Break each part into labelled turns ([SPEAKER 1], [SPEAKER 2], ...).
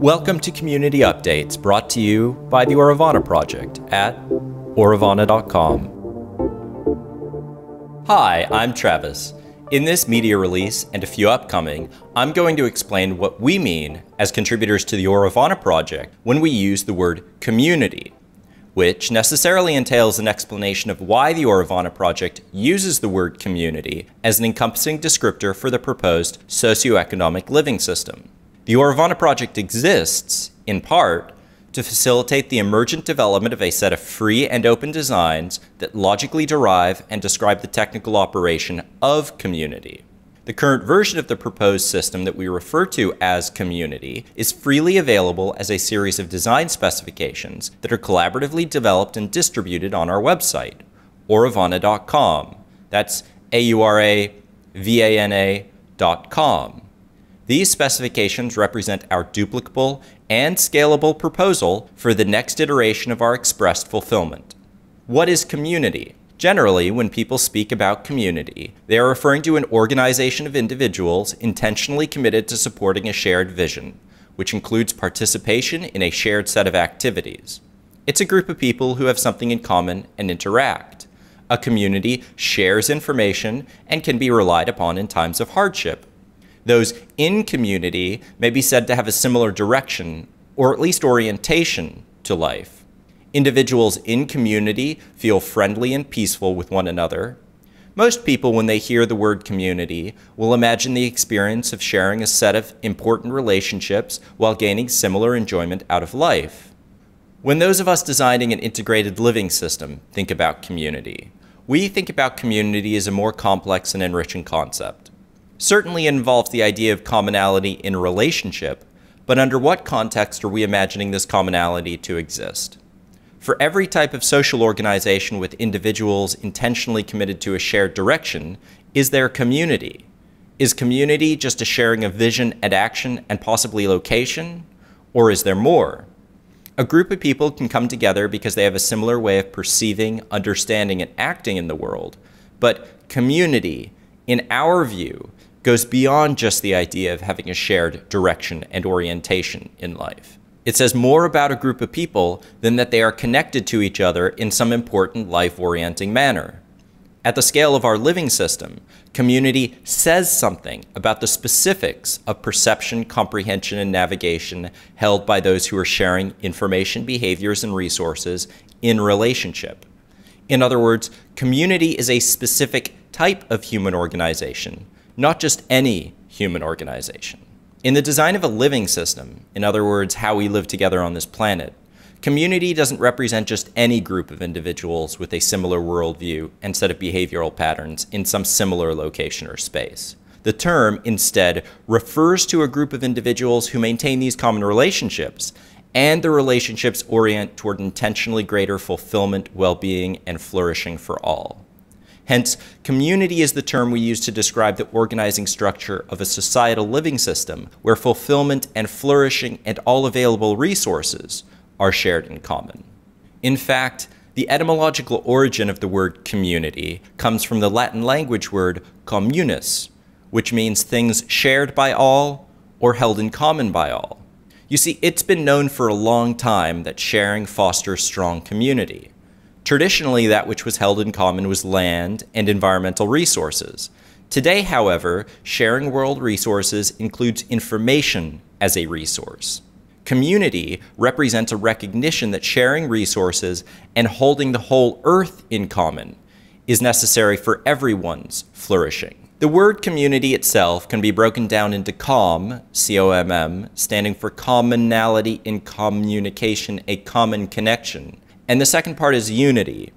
[SPEAKER 1] Welcome to Community Updates brought to you by the Auravana Project at auravana.com. Hi, I'm Travis. In this media release and a few upcoming, I'm going to explain what we mean as contributors to the Auravana Project when we use the word community, which necessarily entails an explanation of why the Auravana Project uses the word community as an encompassing descriptor for the proposed socioeconomic living system. The Auravana project exists, in part, to facilitate the emergent development of a set of free and open designs that logically derive and describe the technical operation of community. The current version of the proposed system that we refer to as Community is freely available as a series of design specifications that are collaboratively developed and distributed on our website, auravana.com. That's A-U-R-A-V-A-N-A.com. These specifications represent our duplicable and scalable proposal for the next iteration of our expressed fulfillment. What is community? Generally, when people speak about community, they are referring to an organization of individuals intentionally committed to supporting a shared vision, which includes participation in a shared set of activities. It's a group of people who have something in common and interact. A community shares information and can be relied upon in times of hardship, those in community may be said to have a similar direction, or at least orientation, to life. Individuals in community feel friendly and peaceful with one another. Most people, when they hear the word community, will imagine the experience of sharing a set of important relationships while gaining similar enjoyment out of life. When those of us designing an integrated living system think about community, we think about community as a more complex and enriching concept certainly involves the idea of commonality in relationship, but under what context are we imagining this commonality to exist? For every type of social organization with individuals intentionally committed to a shared direction, is there community? Is community just a sharing of vision and action and possibly location? Or is there more? A group of people can come together because they have a similar way of perceiving, understanding, and acting in the world. But community, in our view, goes beyond just the idea of having a shared direction and orientation in life. It says more about a group of people than that they are connected to each other in some important life orienting manner. At the scale of our living system, community says something about the specifics of perception, comprehension, and navigation held by those who are sharing information, behaviors, and resources in relationship. In other words, community is a specific type of human organization not just any human organization. In the design of a living system, in other words, how we live together on this planet, community doesn't represent just any group of individuals with a similar worldview and set of behavioral patterns in some similar location or space. The term, instead, refers to a group of individuals who maintain these common relationships, and the relationships orient toward intentionally greater fulfillment, well being, and flourishing for all. Hence, community is the term we use to describe the organizing structure of a societal living system where fulfillment and flourishing and all available resources are shared in common. In fact, the etymological origin of the word community comes from the Latin language word communis, which means things shared by all or held in common by all. You see, it's been known for a long time that sharing fosters strong community. Traditionally, that which was held in common was land and environmental resources. Today, however, sharing world resources includes information as a resource. Community represents a recognition that sharing resources and holding the whole earth in common is necessary for everyone's flourishing. The word community itself can be broken down into COM, C-O-M-M, standing for commonality in communication, a common connection, and the second part is unity,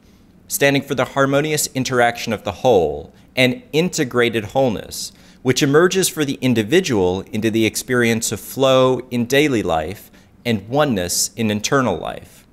[SPEAKER 1] standing for the harmonious interaction of the whole and integrated wholeness, which emerges for the individual into the experience of flow in daily life and oneness in internal life.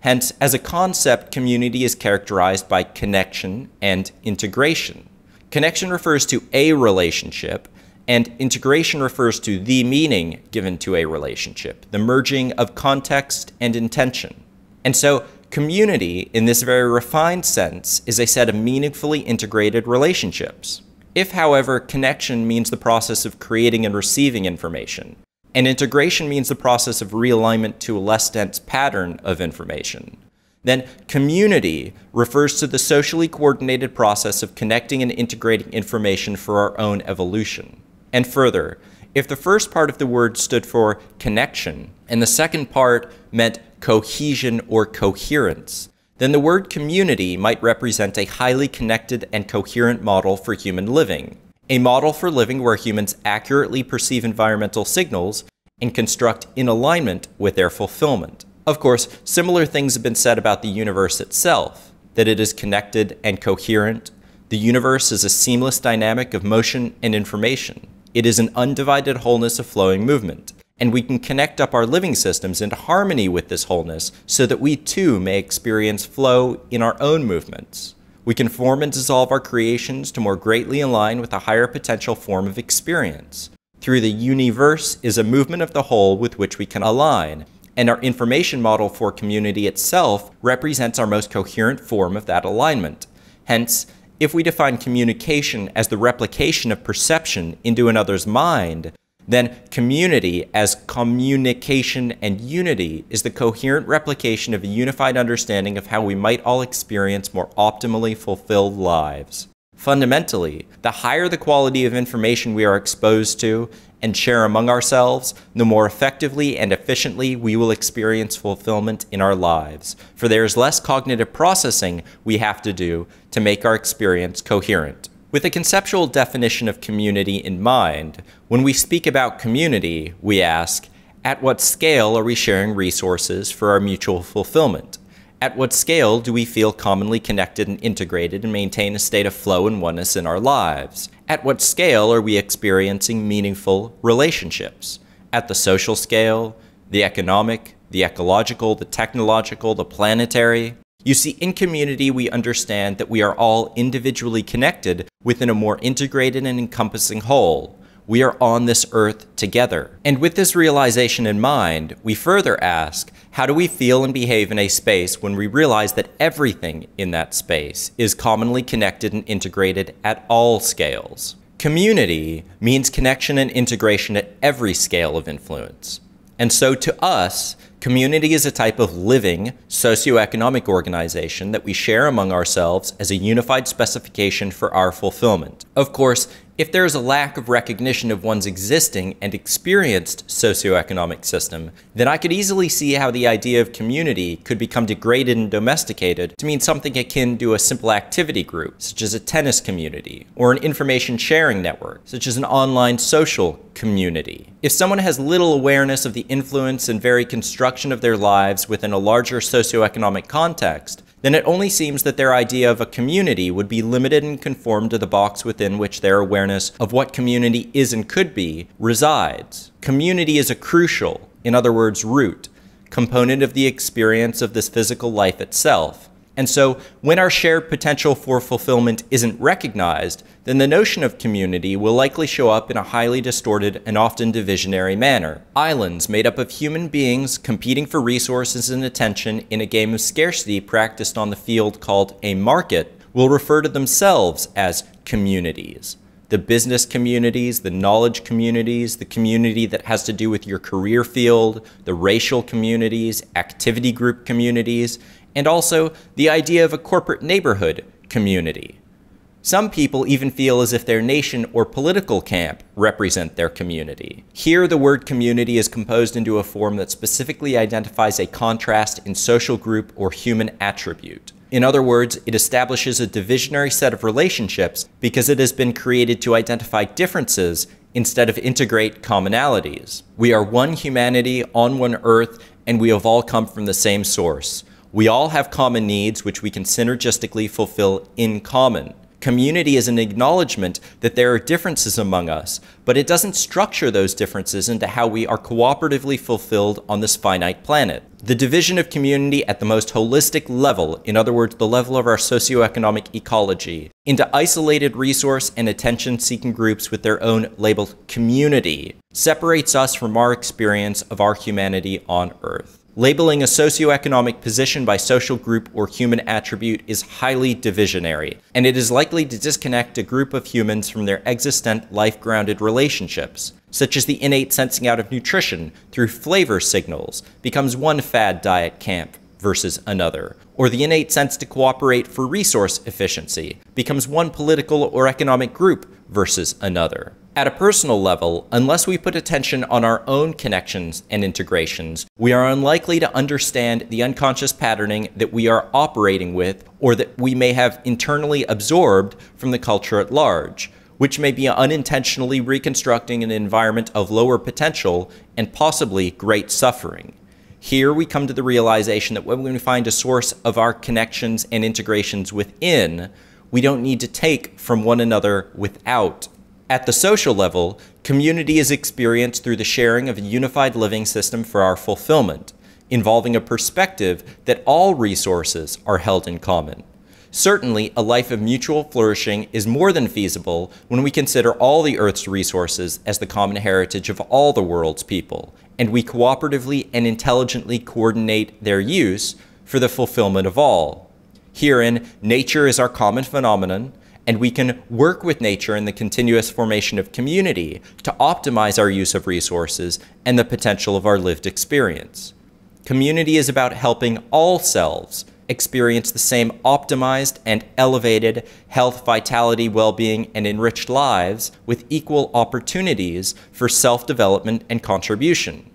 [SPEAKER 1] Hence, as a concept, community is characterized by connection and integration. Connection refers to a relationship, and integration refers to the meaning given to a relationship, the merging of context and intention. And so, Community, in this very refined sense, is a set of meaningfully integrated relationships. If, however, connection means the process of creating and receiving information, and integration means the process of realignment to a less dense pattern of information. Then community refers to the socially coordinated process of connecting and integrating information for our own evolution. And further, if the first part of the word stood for connection and the second part meant cohesion or coherence, then the word community might represent a highly connected and coherent model for human living. A model for living where humans accurately perceive environmental signals and construct in alignment with their fulfillment. Of course, similar things have been said about the universe itself that it is connected and coherent. The universe is a seamless dynamic of motion and information. It is an undivided wholeness of flowing movement. And we can connect up our living systems into harmony with this wholeness so that we too may experience flow in our own movements. We can form and dissolve our creations to more greatly align with a higher potential form of experience. Through the universe is a movement of the whole with which we can align, and our information model for community itself represents our most coherent form of that alignment. Hence, if we define communication as the replication of perception into another's mind, then community as communication and unity is the coherent replication of a unified understanding of how we might all experience more optimally fulfilled lives. Fundamentally, the higher the quality of information we are exposed to and share among ourselves, the more effectively and efficiently we will experience fulfillment in our lives. For there is less cognitive processing we have to do to make our experience coherent. With a conceptual definition of community in mind, when we speak about community, we ask, at what scale are we sharing resources for our mutual fulfillment? At what scale do we feel commonly connected and integrated and maintain a state of flow and oneness in our lives? At what scale are we experiencing meaningful relationships? At the social scale, the economic, the ecological, the technological, the planetary? You see, in community, we understand that we are all individually connected within a more integrated and encompassing whole. We are on this earth together. And with this realization in mind, we further ask how do we feel and behave in a space when we realize that everything in that space is commonly connected and integrated at all scales? Community means connection and integration at every scale of influence. And so to us, community is a type of living socioeconomic organization that we share among ourselves as a unified specification for our fulfillment. Of course, if there is a lack of recognition of one's existing and experienced socioeconomic system, then I could easily see how the idea of community could become degraded and domesticated to mean something akin to a simple activity group, such as a tennis community, or an information sharing network, such as an online social community. If someone has little awareness of the influence and very construction of their lives within a larger socioeconomic context, then it only seems that their idea of a community would be limited and conformed to the box within which their awareness of what community is and could be resides. Community is a crucial, in other words, root, component of the experience of this physical life itself. And so, when our shared potential for fulfillment isn't recognized, then the notion of community will likely show up in a highly distorted and often divisionary manner. Islands made up of human beings competing for resources and attention in a game of scarcity practiced on the field called a market will refer to themselves as communities. The business communities, the knowledge communities, the community that has to do with your career field, the racial communities, activity group communities, and also the idea of a corporate neighborhood community. Some people even feel as if their nation or political camp represent their community. Here, the word community is composed into a form that specifically identifies a contrast in social group or human attribute. In other words, it establishes a divisionary set of relationships because it has been created to identify differences instead of integrate commonalities. We are one humanity on one earth, and we have all come from the same source. We all have common needs which we can synergistically fulfill in common. Community is an acknowledgement that there are differences among us, but it doesn't structure those differences into how we are cooperatively fulfilled on this finite planet. The division of community at the most holistic level, in other words, the level of our socioeconomic ecology, into isolated resource and attention seeking groups with their own labeled community, separates us from our experience of our humanity on Earth. Labeling a socioeconomic position by social group or human attribute is highly divisionary, and it is likely to disconnect a group of humans from their existent life grounded relationships. such as the innate sensing out of nutrition through flavor signals, becomes one fad diet camp versus another, or the innate sense to cooperate for resource efficiency becomes one political or economic group versus another. At a personal level, unless we put attention on our own connections and integrations, we are unlikely to understand the unconscious patterning that we are operating with or that we may have internally absorbed from the culture at large, which may be unintentionally reconstructing an environment of lower potential and possibly great suffering. Here we come to the realization that when we find a source of our connections and integrations within, we don't need to take from one another without at the social level, community is experienced through the sharing of a unified living system for our fulfillment, involving a perspective that all resources are held in common. Certainly, a life of mutual flourishing is more than feasible when we consider all the Earth's resources as the common heritage of all the world's people, and we cooperatively and intelligently coordinate their use for the fulfillment of all. Herein, nature is our common phenomenon, and we can work with nature in the continuous formation of community to optimize our use of resources and the potential of our lived experience. Community is about helping all selves experience the same optimized and elevated health, vitality, well being, and enriched lives with equal opportunities for self development and contribution.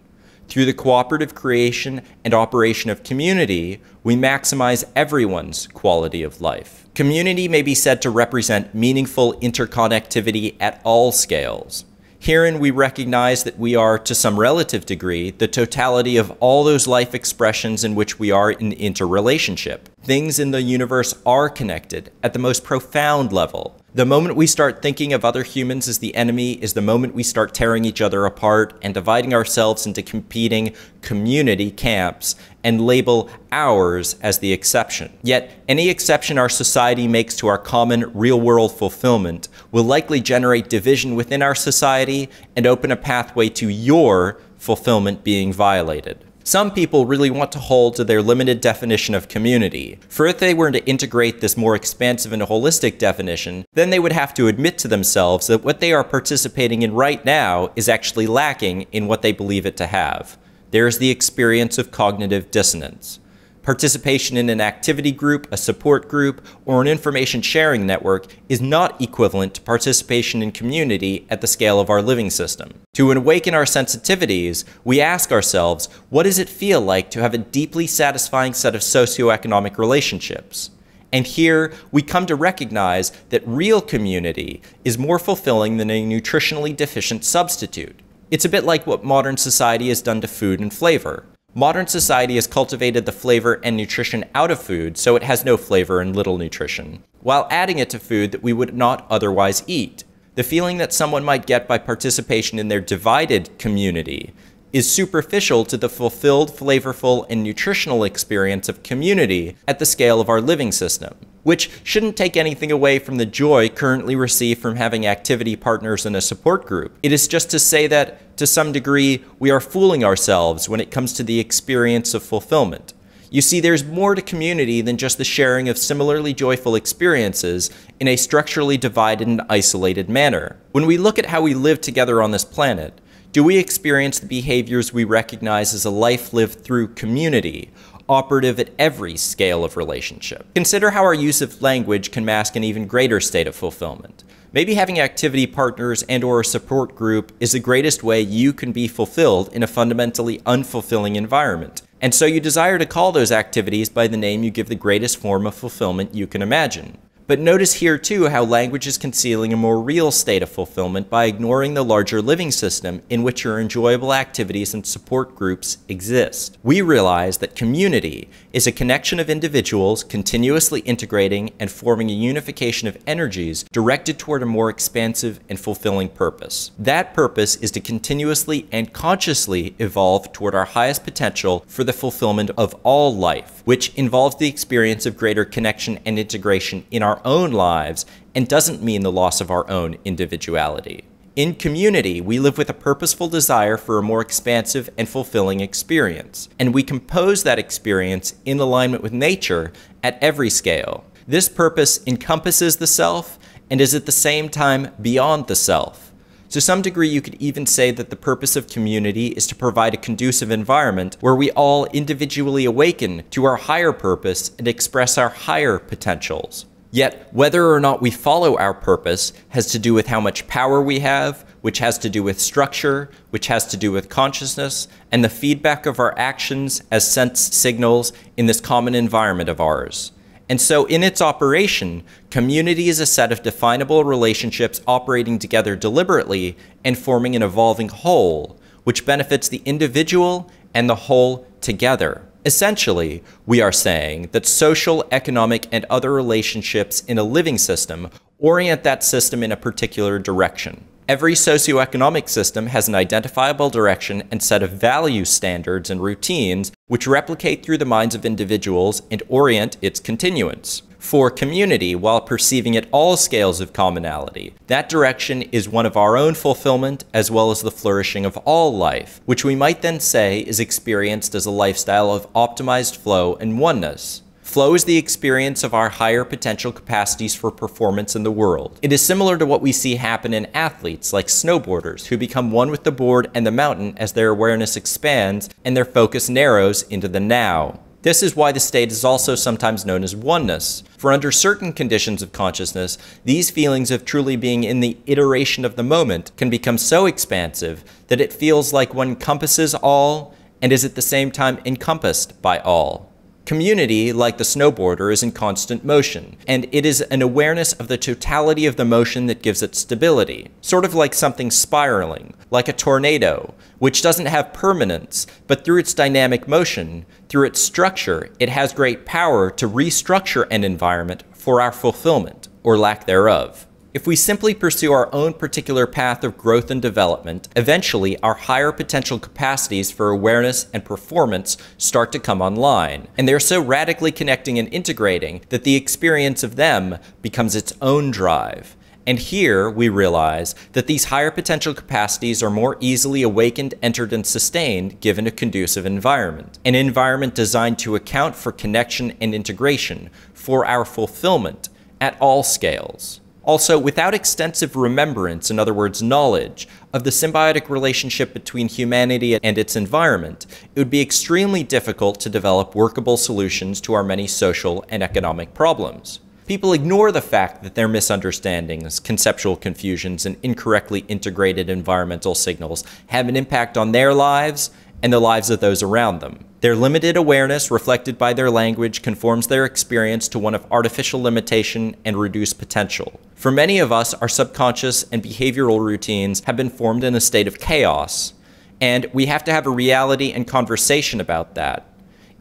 [SPEAKER 1] Through the cooperative creation and operation of community, we maximize everyone's quality of life. Community may be said to represent meaningful interconnectivity at all scales. Herein, we recognize that we are, to some relative degree, the totality of all those life expressions in which we are in interrelationship. Things in the universe are connected at the most profound level, the moment we start thinking of other humans as the enemy is the moment we start tearing each other apart and dividing ourselves into competing community camps and label ours as the exception. Yet, any exception our society makes to our common real world fulfillment will likely generate division within our society and open a pathway to your fulfillment being violated. Some people really want to hold to their limited definition of community, for if they were to integrate this more expansive and holistic definition, then they would have to admit to themselves that what they are participating in right now is actually lacking in what they believe it to have. There is the experience of cognitive dissonance. Participation in an activity group, a support group, or an information sharing network is not equivalent to participation in community at the scale of our living system. To awaken our sensitivities, we ask ourselves, what does it feel like to have a deeply satisfying set of socioeconomic relationships? And here we come to recognize that real community is more fulfilling than a nutritionally deficient substitute. It's a bit like what modern society has done to food and flavor. Modern society has cultivated the flavor and nutrition out of food, so it has no flavor and little nutrition, while adding it to food that we would not otherwise eat. The feeling that someone might get by participation in their divided community is superficial to the fulfilled, flavorful, and nutritional experience of community at the scale of our living system, which shouldn't take anything away from the joy currently received from having activity partners in a support group. It is just to say that, to some degree, we are fooling ourselves when it comes to the experience of fulfillment. You see, there's more to community than just the sharing of similarly joyful experiences in a structurally divided and isolated manner. When we look at how we live together on this planet, do we experience the behaviors we recognize as a life lived through community, operative at every scale of relationship? Consider how our use of language can mask an even greater state of fulfillment. Maybe having activity partners and or a support group is the greatest way you can be fulfilled in a fundamentally unfulfilling environment. And so you desire to call those activities by the name you give the greatest form of fulfillment you can imagine. But notice here too how language is concealing a more real state of fulfillment by ignoring the larger living system in which your enjoyable activities and support groups exist. We realize that community is a connection of individuals continuously integrating and forming a unification of energies directed toward a more expansive and fulfilling purpose. That purpose is to continuously and consciously evolve toward our highest potential for the fulfillment of all life, which involves the experience of greater connection and integration in our our own lives and doesn't mean the loss of our own individuality. In community, we live with a purposeful desire for a more expansive and fulfilling experience, and we compose that experience in alignment with nature at every scale. This purpose encompasses the self and is at the same time beyond the self. To some degree, you could even say that the purpose of community is to provide a conducive environment where we all individually awaken to our higher purpose and express our higher potentials. Yet, whether or not we follow our purpose has to do with how much power we have, which has to do with structure, which has to do with consciousness, and the feedback of our actions as sense signals in this common environment of ours. And so, in its operation, community is a set of definable relationships operating together deliberately and forming an evolving whole, which benefits the individual and the whole together. Essentially, we are saying that social, economic, and other relationships in a living system orient that system in a particular direction. Every socioeconomic system has an identifiable direction and set of value standards and routines which replicate through the minds of individuals and orient its continuance. For community, while perceiving at all scales of commonality, that direction is one of our own fulfillment as well as the flourishing of all life, which we might then say is experienced as a lifestyle of optimized flow and oneness. Flow is the experience of our higher potential capacities for performance in the world. It is similar to what we see happen in athletes like snowboarders who become one with the board and the mountain as their awareness expands and their focus narrows into the now. This is why the state is also sometimes known as oneness, for under certain conditions of consciousness, these feelings of truly being in the iteration of the moment can become so expansive that it feels like one encompasses all and is at the same time encompassed by all. Community, like the snowboarder, is in constant motion, and it is an awareness of the totality of the motion that gives it stability, sort of like something spiraling, like a tornado, which doesn't have permanence, but through its dynamic motion, through its structure, it has great power to restructure an environment for our fulfillment, or lack thereof. If we simply pursue our own particular path of growth and development, eventually our higher potential capacities for awareness and performance start to come online. And they're so radically connecting and integrating that the experience of them becomes its own drive. And here we realize that these higher potential capacities are more easily awakened, entered, and sustained given a conducive environment. An environment designed to account for connection and integration, for our fulfillment, at all scales. Also, without extensive remembrance, in other words, knowledge, of the symbiotic relationship between humanity and its environment, it would be extremely difficult to develop workable solutions to our many social and economic problems. People ignore the fact that their misunderstandings, conceptual confusions, and incorrectly integrated environmental signals have an impact on their lives and the lives of those around them. Their limited awareness, reflected by their language, conforms their experience to one of artificial limitation and reduced potential. For many of us, our subconscious and behavioral routines have been formed in a state of chaos, and we have to have a reality and conversation about that.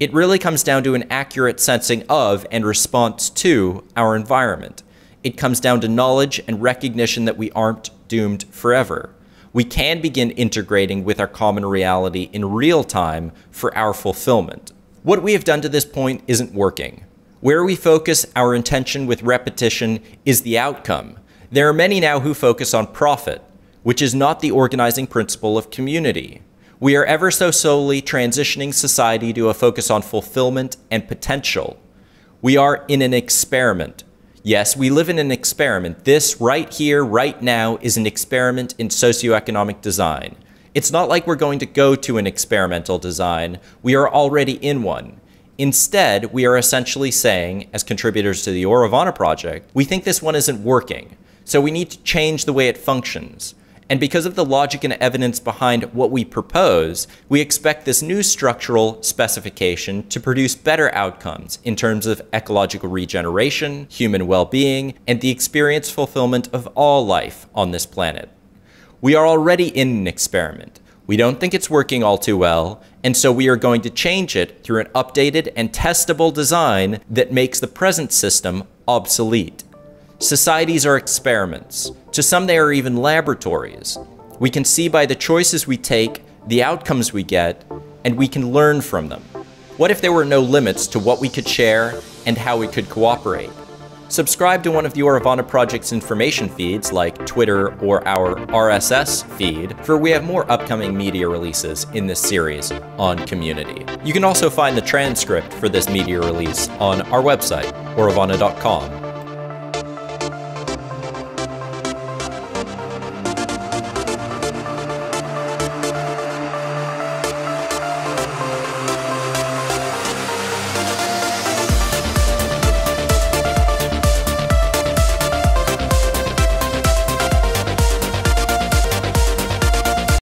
[SPEAKER 1] It really comes down to an accurate sensing of and response to our environment. It comes down to knowledge and recognition that we aren't doomed forever we can begin integrating with our common reality in real time for our fulfillment. What we have done to this point isn't working. Where we focus our intention with repetition is the outcome. There are many now who focus on profit, which is not the organizing principle of community. We are ever so slowly transitioning society to a focus on fulfillment and potential. We are in an experiment Yes, we live in an experiment. This right here, right now, is an experiment in socioeconomic design. It's not like we're going to go to an experimental design. We are already in one. Instead, we are essentially saying, as contributors to the Auravana project, we think this one isn't working. So we need to change the way it functions. And because of the logic and evidence behind what we propose, we expect this new structural specification to produce better outcomes in terms of ecological regeneration, human well-being, and the experience fulfillment of all life on this planet. We are already in an experiment. We don't think it's working all too well, and so we are going to change it through an updated and testable design that makes the present system obsolete. Societies are experiments. To some, they are even laboratories. We can see by the choices we take, the outcomes we get, and we can learn from them. What if there were no limits to what we could share and how we could cooperate? Subscribe to one of the Auravana Project's information feeds like Twitter or our RSS feed, for we have more upcoming media releases in this series on community. You can also find the transcript for this media release on our website, auravana.com